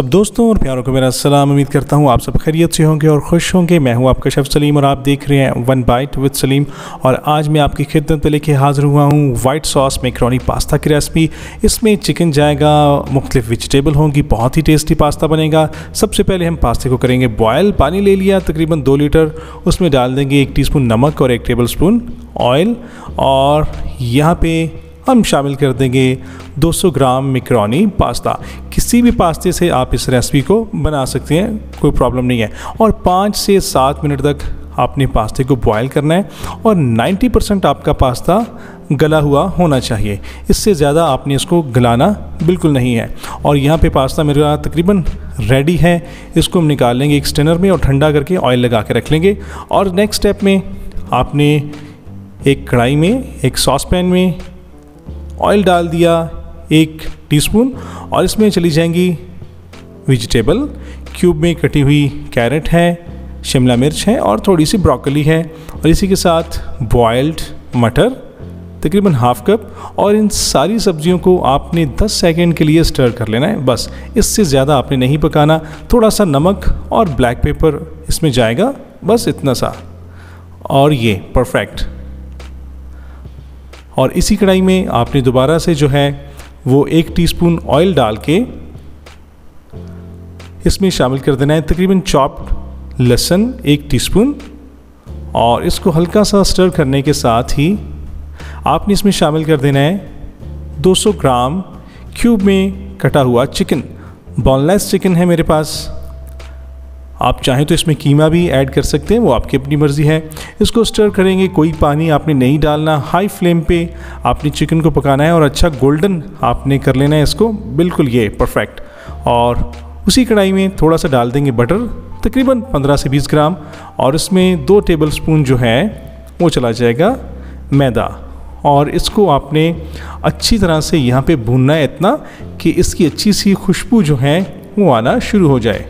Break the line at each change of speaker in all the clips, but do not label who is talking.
सब दोस्तों और प्यारों को मेरा सलाम, उम्मीद करता हूँ आप सब खैरियत से होंगे और खुश होंगे। मैं हूँ आपका शेफ़ सलीम और आप देख रहे हैं वन बाइट विद सलीम और आज मैं आपकी खिदमत पे लेके हाज़िर हुआ हूँ वाइट सॉस मैक्रोनी पास्ता की रेसिपी इसमें चिकन जाएगा, मुख्तलिफ़ वेजिटेबल होंगी, बहुत ही टेस्टी पास्ता बनेगा। सबसे पहले हम पास्ते को करेंगे बॉयल पानी ले लिया तकरीबन दो लीटर। उसमें डाल देंगे एक टी नमक और एक टेबल ऑयल और यहाँ पे हम शामिल कर देंगे 200 ग्राम मिक्रोनी पास्ता। किसी भी पास्ते से आप इस रेसिपी को बना सकते हैं, कोई प्रॉब्लम नहीं है। और पाँच से सात मिनट तक आपने पास्ते को बॉयल करना है और 90 परसेंट आपका पास्ता गला हुआ होना चाहिए। इससे ज़्यादा आपने इसको गलाना बिल्कुल नहीं है। और यहाँ पे पास्ता मेरा तकरीबन रेडी है। इसको हम निकाल लेंगे एक स्टेनर में और ठंडा करके ऑयल लगा के रख लेंगे। और नेक्स्ट स्टेप में आपने एक कढ़ाई में, एक सॉस पैन में ऑयल डाल दिया एक टीस्पून और इसमें चली जाएँगी वेजिटेबल। क्यूब में कटी हुई कैरेट है, शिमला मिर्च है और थोड़ी सी ब्रोकली है और इसी के साथ बॉयल्ड मटर, तकरीबन हाफ़ कप और इन सारी सब्जियों को आपने 10 सेकंड के लिए स्टर कर लेना है। बस इससे ज़्यादा आपने नहीं पकाना। थोड़ा सा नमक और ब्लैक पेपर इसमें जाएगा। बस इतना सा। और ये, परफेक्ट। और इसी कढ़ाई में आपने दोबारा से जो है वो एक टीस्पून ऑयल डाल के इसमें शामिल कर देना है तकरीबन चॉप्ड लहसुन एक टीस्पून और इसको हल्का सा स्टर करने के साथ ही आपने इसमें शामिल कर देना है 200 ग्राम क्यूब में कटा हुआ चिकन बॉनलेस चिकन है मेरे पास। आप चाहें तो इसमें कीमा भी ऐड कर सकते हैं, वो आपकी अपनी मर्ज़ी है। इसको स्टर करेंगे, कोई पानी आपने नहीं डालना हाई फ्लेम पे आपने चिकन को पकाना है और अच्छा गोल्डन आपने कर लेना है इसको, बिल्कुल ये परफेक्ट और उसी कढ़ाई में थोड़ा सा डाल देंगे बटर तकरीबन 15 से 20 ग्राम, और इसमें दो टेबल स्पून जो है, वो चला जाएगा मैदा। और इसको आपने अच्छी तरह से यहाँ पे भूनना है इतना कि इसकी अच्छी सी खुशबू जो है, वो आना शुरू हो जाए।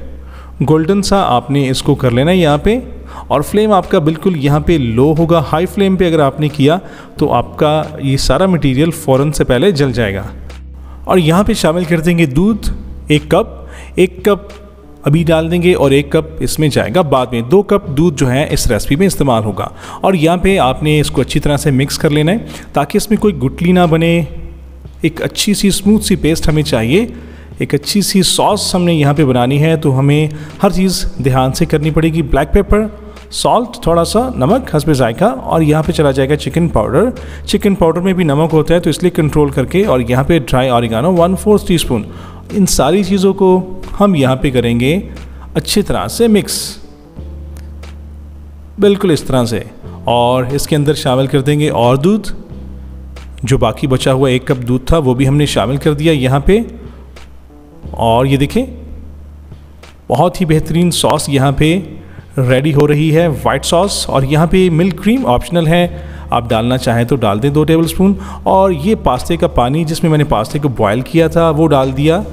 गोल्डन सा आपने इसको कर लेना है यहाँ पे, और फ्लेम आपका बिल्कुल यहाँ पे लो होगा, हाई फ्लेम पे अगर आपने किया तो आपका ये सारा मटेरियल फ़ौरन से पहले जल जाएगा। और यहाँ पे शामिल कर देंगे दूध, एक कप एक कप अभी डाल देंगे और एक कप इसमें जाएगा बाद में। दो कप दूध जो है इस रेसिपी में इस्तेमाल होगा। और यहाँ पे आपने इसको अच्छी तरह से मिक्स कर लेना है, ताकि इसमें कोई गुटली ना बने। एक अच्छी सी स्मूथ सी पेस्ट हमें चाहिए। एक अच्छी सी सॉस हमने यहाँ पे बनानी है तो हमें हर चीज़ ध्यान से करनी पड़ेगी। ब्लैक पेपर सॉल्ट थोड़ा सा नमक हंसपे जायका, और यहाँ पे चला जाएगा चिकन पाउडर चिकन पाउडर में भी नमक होता है तो इसलिए कंट्रोल करके, और यहाँ पे dry oregano one fourth teaspoon इन सारी चीज़ों को हम यहाँ पे करेंगे अच्छी तरह से मिक्स बिल्कुल इस तरह से। और इसके अंदर शामिल कर देंगे और दूध। जो बाकी बचा हुआ एक कप दूध था, वो भी हमने शामिल कर दिया यहाँ पे। और ये देखें, बहुत ही बेहतरीन सॉस यहाँ पे रेडी हो रही है वाइट सॉस और यहाँ पे मिल्क क्रीम ऑप्शनल है। आप डालना चाहें तो डाल दें दो टेबल स्पून और ये पास्ते का पानी जिसमें मैंने पास्ते को बॉयल किया था, वो डाल दिया।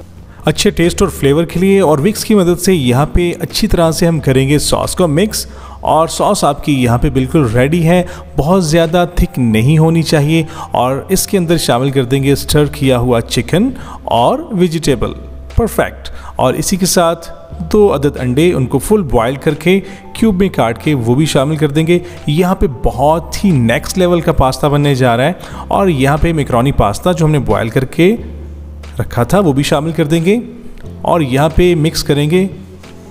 अच्छे टेस्ट और फ्लेवर के लिए और विक्स की मदद से यहाँ पे अच्छी तरह से हम करेंगे सॉस को मिक्स और सॉस आपकी यहाँ पे बिल्कुल रेडी है, बहुत ज़्यादा थिक नहीं होनी चाहिए और इसके अंदर शामिल कर देंगे स्टर किया हुआ चिकन और वेजिटेबल परफेक्ट और इसी के साथ दो अदद अंडे उनको फुल बॉयल करके क्यूब में काट के वो भी शामिल कर देंगे। यहाँ पे बहुत ही नेक्स्ट लेवल का पास्ता बनने जा रहा है और यहाँ पे मेकरोनी पास्ता जो हमने बॉयल करके रखा था, वो भी शामिल कर देंगे। और यहाँ पे मिक्स करेंगे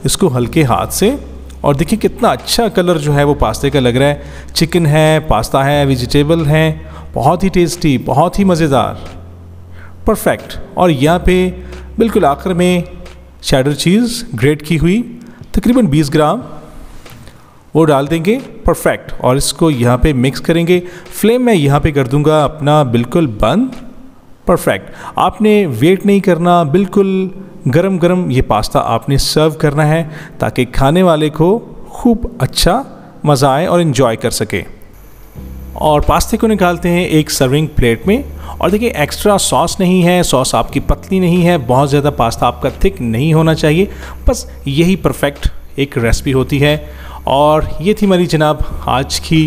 इसको हल्के हाथ से। और देखिए कितना अच्छा कलर जो है वो पास्ते का लग रहा है। चिकन है पास्ता है वेजिटेबल है, बहुत ही टेस्टी बहुत ही मज़ेदार। परफेक्ट और यहाँ पे बिल्कुल आखिर में शेडर चीज़ ग्रेट की हुई तकरीबन 20 ग्राम, वो डाल देंगे परफेक्ट और इसको यहाँ पे मिक्स करेंगे। फ्लेम मैं यहाँ पे कर दूँगा अपना बिल्कुल बंद परफेक्ट आपने वेट नहीं करना, बिल्कुल गरम गरम ये पास्ता आपने सर्व करना है, ताकि खाने वाले को खूब अच्छा मज़ा आए और इन्जॉय कर सके। और पास्ते को निकालते हैं एक सर्विंग प्लेट में। और देखिए एक्स्ट्रा सॉस नहीं है सॉस आपकी पतली नहीं है, बहुत ज़्यादा पास्ता आपका थिक नहीं होना चाहिए। बस यही परफेक्ट एक रेसिपी होती है। और ये थी मेरी जनाब आज की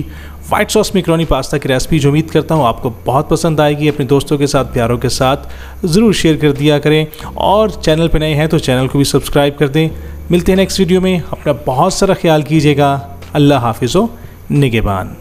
वाइट सॉस मिक्रोनी पास्ता की रेसिपी जो उम्मीद करता हूँ आपको बहुत पसंद आएगी। अपने दोस्तों के साथ, प्यारों के साथ ज़रूर शेयर कर दिया करें। और चैनल पर नए हैं तो चैनल को भी सब्सक्राइब कर दें। मिलते हैं नेक्स्ट वीडियो में। अपना बहुत सारा ख्याल कीजिएगा। अल्लाह हाफिज़ो निगेबान।